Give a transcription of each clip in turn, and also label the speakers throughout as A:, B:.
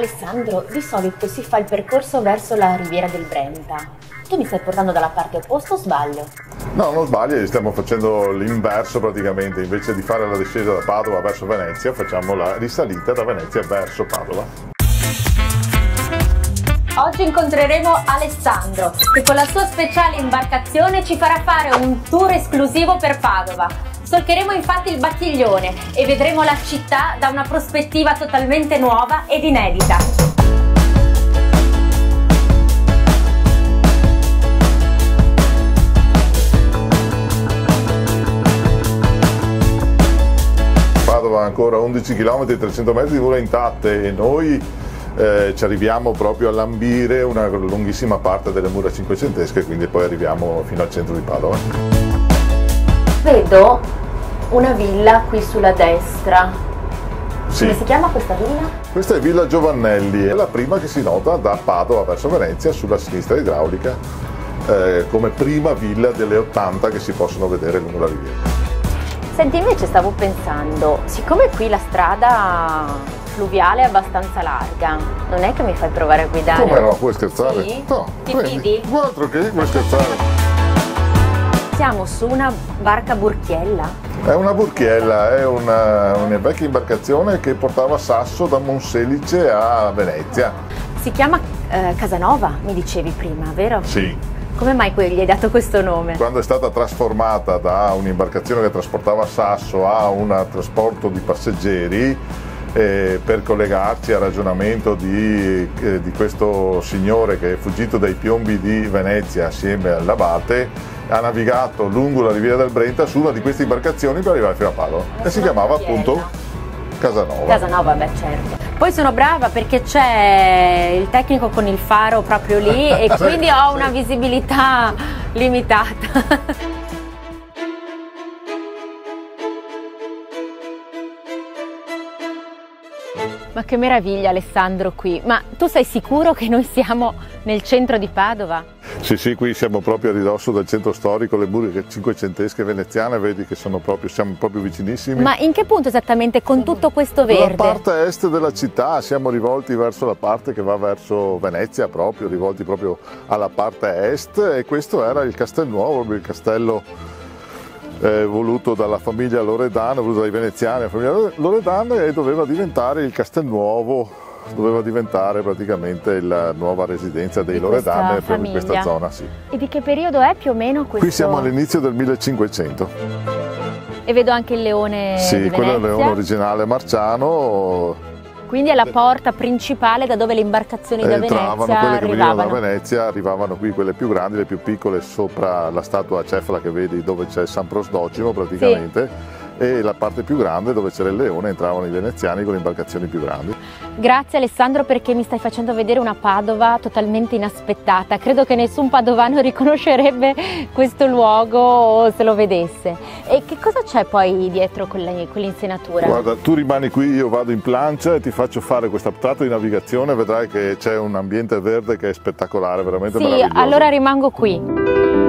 A: Alessandro, di solito si fa il percorso verso la riviera del Brenta. Tu mi stai portando dalla parte opposta o sbaglio?
B: No, non sbagli, stiamo facendo l'inverso praticamente, invece di fare la discesa da Padova verso Venezia, facciamo la risalita da Venezia verso Padova.
A: Oggi incontreremo Alessandro, che con la sua speciale imbarcazione ci farà fare un tour esclusivo per Padova. Solcheremo infatti il Battiglione e vedremo la città da una prospettiva totalmente nuova ed inedita.
B: Padova ancora 11 km e 300 metri di volo intatte e noi eh, ci arriviamo proprio a lambire una lunghissima parte delle mura cinquecentesche, quindi poi arriviamo fino al centro di Padova.
A: Vedo una villa qui sulla destra.
B: Sì.
A: Come si chiama questa villa?
B: Questa è Villa Giovannelli, è la prima che si nota da Padova verso Venezia sulla sinistra idraulica eh, come prima villa delle 80 che si possono vedere lungo la riviera.
A: Senti, invece stavo pensando, siccome qui la strada fluviale è abbastanza larga, non è che mi fai provare a guidare?
B: Come no, puoi scherzare?
A: Sì?
B: No,
A: Ti fidi?
B: Guarda che puoi scherzare.
A: Siamo su una barca burchiella.
B: È una burchiella, è una, una vecchia imbarcazione che portava sasso da Monselice a Venezia.
A: Si chiama eh, Casanova, mi dicevi prima, vero?
B: Sì,
A: Come mai gli hai dato questo nome?
B: quando è stata trasformata da un'imbarcazione che trasportava sasso a un trasporto di passeggeri, eh, per collegarci al ragionamento di, eh, di questo signore che è fuggito dai piombi di Venezia assieme all'abate, ha navigato lungo la riviera del Brenta su una di queste imbarcazioni per arrivare fino a Padova e si chiamava appunto Casanova.
A: Casanova, beh certo. Poi sono brava perché c'è il tecnico con il faro proprio lì e quindi ho una visibilità limitata. Ma che meraviglia Alessandro qui. Ma tu sei sicuro che noi siamo nel centro di Padova?
B: Sì, sì, qui siamo proprio a ridosso del centro storico, le mura cinquecentesche veneziane, vedi che sono proprio, siamo proprio vicinissimi.
A: Ma in che punto esattamente con tutto questo
B: La
A: verde?
B: parte est della città, siamo rivolti verso la parte che va verso Venezia proprio, rivolti proprio alla parte est e questo era il Castelnuovo, il castello eh, voluto dalla famiglia Loredano, voluto dai veneziani, la famiglia Loredano e doveva diventare il Castelnuovo, doveva diventare praticamente la nuova residenza dei proprio in questa zona, sì.
A: E di che periodo è più o meno questo?
B: Qui siamo all'inizio del 1500.
A: E vedo anche il leone
B: Sì, quello è il leone originale marciano,
A: Quindi è la porta principale da dove le imbarcazioni da
B: entravano
A: Venezia
B: quelle che venivano da. Venezia, arrivavano qui quelle più grandi, le più piccole sopra la statua cefala che vedi dove c'è San Prosdocimo praticamente e la parte più grande dove c'era il leone entravano i veneziani con le imbarcazioni più grandi.
A: Grazie Alessandro perché mi stai facendo vedere una Padova totalmente inaspettata. Credo che nessun padovano riconoscerebbe questo luogo se lo vedesse. E che cosa c'è poi dietro quell'insenatura?
B: Guarda, tu rimani qui, io vado in plancia e ti faccio fare questa tratta di navigazione, vedrai che c'è un ambiente verde che è spettacolare, veramente
A: sì,
B: meraviglioso.
A: allora rimango qui.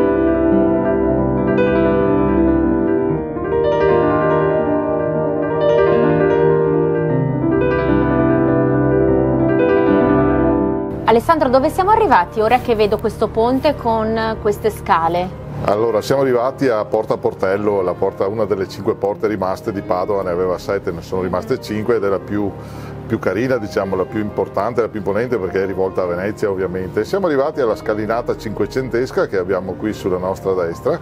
A: Alessandro, dove siamo arrivati ora che vedo questo ponte con queste scale?
B: Allora, siamo arrivati a Porta Portello, porta- una delle cinque porte rimaste di Padova, ne aveva sette, ne sono rimaste cinque ed è la più, più carina, diciamo, la più importante, la più imponente perché è rivolta a Venezia ovviamente. Siamo arrivati alla scalinata cinquecentesca che abbiamo qui sulla nostra destra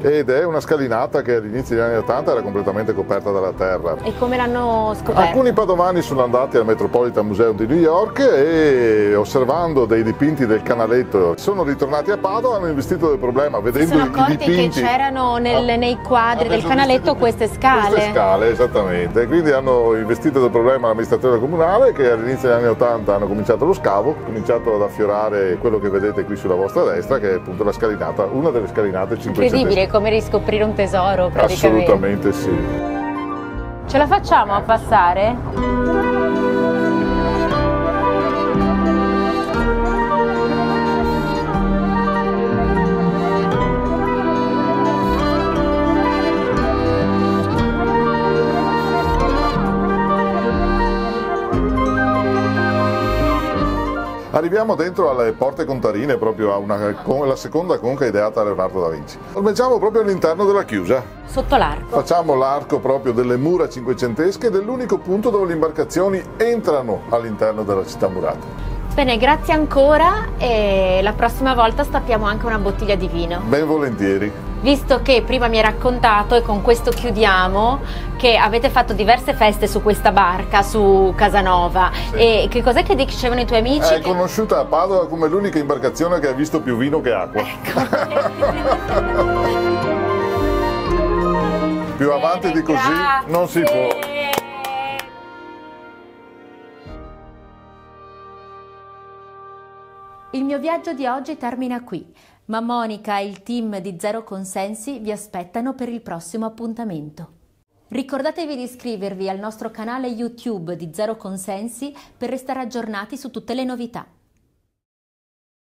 B: ed è una scalinata che all'inizio degli anni 80 era completamente coperta dalla terra.
A: E come l'hanno scoperto?
B: Alcuni padovani sono andati al Metropolitan Museum di New York e osservando dei dipinti del canaletto sono ritornati a Padova hanno investito del problema
A: Si
B: vedendo
A: sono
B: i
A: accorti che
B: dipinti.
A: c'erano nel- nei quadri del canaletto queste scale.
B: Queste scale, esattamente. Quindi hanno investito del problema l'amministrazione comunale che all'inizio degli anni 80 hanno cominciato lo scavo, cominciato ad affiorare quello che vedete qui sulla vostra destra, che è appunto la scalinata, una delle scalinate 500.
A: Incredibile, è come riscoprire un tesoro praticamente.
B: Assolutamente sì.
A: Ce la facciamo a passare?
B: Arriviamo dentro alle porte contarine, proprio alla seconda conca ideata da Leonardo da Vinci. Ormeggiamo proprio all'interno della chiusa.
A: Sotto l'arco.
B: Facciamo l'arco proprio delle mura cinquecentesche dell'unico punto dove le imbarcazioni entrano all'interno della città murata.
A: Bene, grazie ancora e la prossima volta stappiamo anche una bottiglia di vino.
B: Ben volentieri.
A: Visto che prima mi hai raccontato, e con questo chiudiamo, che avete fatto diverse feste su questa barca, su Casanova, sì. e che cos'è che dicevano i tuoi amici?
B: È conosciuta a Padova come l'unica imbarcazione che ha visto più vino che acqua.
A: Ecco.
B: più avanti di così
A: grazie.
B: non si può.
A: Mio viaggio di oggi termina qui, ma Monica e il team di Zero Consensi vi aspettano per il prossimo appuntamento. Ricordatevi di iscrivervi al nostro canale YouTube di Zero Consensi per restare aggiornati su tutte le novità.